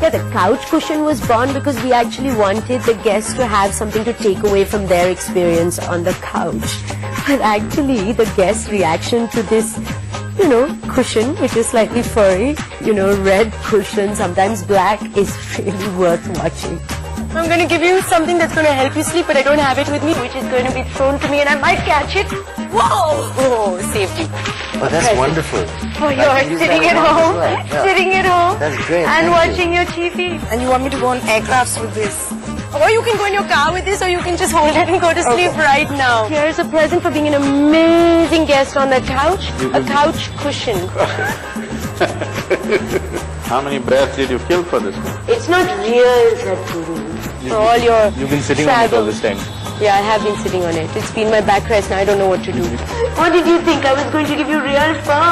Yeah, the couch cushion was born because we actually wanted the guests to have something to take away from their experience on the couch. But actually, the guest reaction to this, you know, cushion, which is slightly furry, you know, red cushion, sometimes black, is really worth watching. I'm going to give you something that's going to help you sleep, but I don't have it with me, which is going to be thrown to me, and I might catch it. Whoa! Oh, saved you. Oh, that's wonderful. Oh, you're sitting at home well, yeah. sitting at home, That's great, and thank you. watching your TV. And you want me to go on aircrafts with this? Or you can go in your car with this, or you can just hold it and go to sleep right now. Here's a present for being an amazing guest on the couch. A couch cushion. How many breaths did you kill for this one? It's not real, Sadhguru. For all your You've been sitting travel. on it all this time. Yeah, I have been sitting on it. It's been my backrest now. I don't know what to do. What did you think? I was going to give you real fur?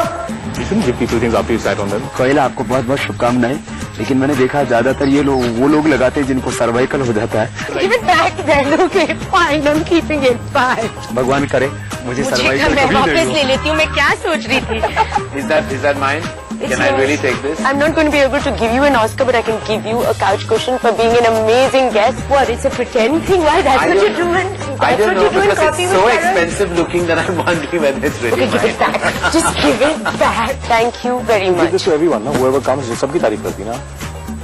You shouldn't give people things after you sat on them. कोयला आपको बहुत बहुत शुभकामनाएँ लेकिन मैंने देखा ज़्यादातर ये लोग वो लोग लगाते हैं जिनको सर्वाइकल हो जाता है Give it back then. Okay, fine. I'm keeping it. Bye. भगवान करे मुझे मुझे सर्वाइकल मैं वापस ले लेती हूँ मैं क्या सोच रही थी Is that is that mine? It's Can I yours. really take this? I'm not going to be able to give you an Oscar, but I can give you a couch cushion for being an amazing guest. What? It's a pretend thing, why? That's I what don't you do in. That's I don't what know you do in because coffee it's with so Karan. expensive looking that I'm wondering whether it's really Okay, give it mine. back. Just give it back. Thank you very Give much. this to everyone, no? Whoever comes, सबकी तारीफ करती है ना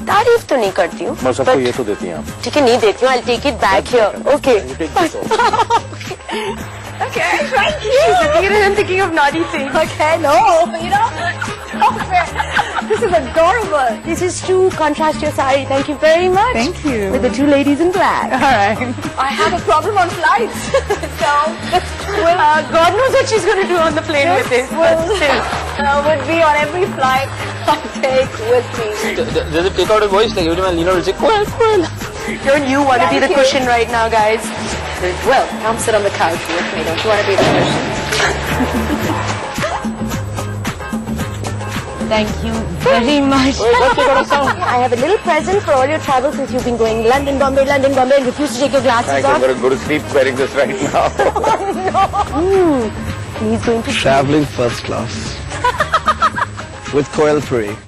तारीफ तो नहीं करती हूँ बस सबको but- ये तो देती हैं आप ठीक है नहीं देती हूँ I'll take it back here. Okay. You take this also. Okay, thank you. She's looking at it and thinking of naughty things. Okay, no, you know, stop it. This is adorable. This is to contrast your sari. Thank you very much. Thank you. With the two ladies in black. All right. I have a problem on flights. so, well, uh, God knows what she's going to do on the plane with this. But still. Uh, would be on every flight I take with me. Does it take out a voice like every time I lean over and say, Koel, Koel? Don't you want to be the you. cushion right now, guys? Well, come sit on the couch with me. Don't you want to be the cushion? Thank you very much. I have a little present for all your travel since you've been going London, Bombay, London, Bombay, and refuse to take your glasses Thanks, I'm going to go to sleep wearing this right now. No. He's going to traveling first class. With Koel Purie